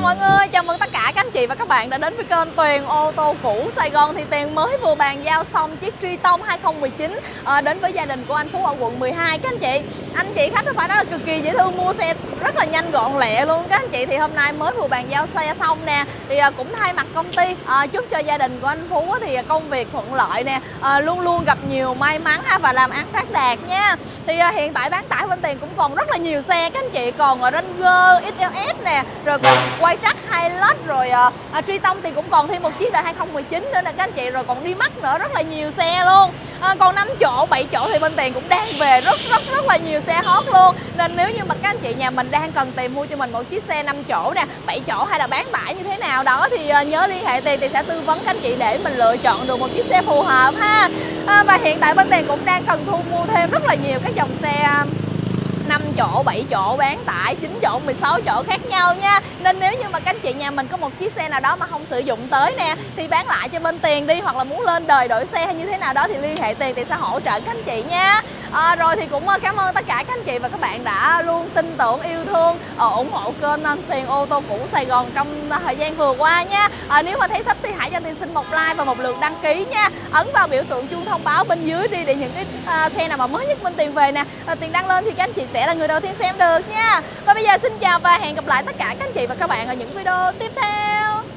Chào mọi người, chào mừng tất cả các anh chị và các bạn đã đến với kênh Tuyền ô tô cũ Sài Gòn. Thì Tuyền mới vừa bàn giao xong chiếc Triton 2019 à, đến với gia đình của anh Phú ở quận 12 các anh chị. Anh chị khách phải nói là cực kỳ dễ thương mua xe rất là nhanh gọn lẹ luôn. Các anh chị thì hôm nay mới vừa bàn giao xe xong nè thì à, cũng thay mặt công ty à, chúc cho gia đình của anh Phú thì ờ, công việc thuận lợi nè à, luôn luôn gặp nhiều may mắn à, và làm ăn phát đạt nha. Thì à, hiện tại bán tải bên tiền cũng còn rất là nhiều xe. Các anh chị còn ở Ranger XLS nè rồi còn quay trắc Hilux rồi ờ, à, à, tông thì cũng còn thêm một chiếc đời 2019 nữa nè các anh chị rồi còn đi mắt nữa rất là nhiều xe luôn. À, còn 5 chỗ 7 chỗ thì bên tiền cũng đang về rất rất rất là nhiều xe hot luôn. Nên nếu như mà các anh chị nhà mình đang cần tìm mua cho mình một chiếc xe 5 chỗ nè 7 chỗ hay là bán tải như thế nào đó thì à, nhớ liên hệ tiền thì sẽ tư vấn các anh chị để mình lựa chọn được một chiếc xe phù hợp ha. À, và hiện tại bên tiền cũng đang cần thu mua thêm rất là nhiều các dòng xe 5 chỗ, 7 chỗ bán tải, 9 chỗ, 16 chỗ khác nhau nha. Nên nếu như mà các anh chị nhà mình có một chiếc xe nào đó mà không sử dụng tới nè Thì bán lại cho bên tiền đi hoặc là muốn lên đời đổi xe hay như thế nào đó thì liên hệ tiền thì sẽ hỗ trợ các anh chị nha à, Rồi thì cũng ờ, cảm ơn tất cả các anh chị và các bạn đã luôn tin tưởng, yêu thương, ờ, ủng hộ kênh ờ, Tiền ô tô cũ Sài Gòn trong thời gian vừa qua nha. À, Nếu mà thấy thích thì hãy cho tiền xin một like và một lượt đăng ký nha. Ấn vào biểu tượng chuông thông báo bên dưới đi để những cái uh, xe nào mà mới nhất bên tiền về nè uh, Tiền đăng lên thì các anh chị sẽ là người đầu tiên xem được nha. Và bây giờ xin chào và hẹn gặp lại tất cả các anh chị và các bạn ở những video tiếp theo.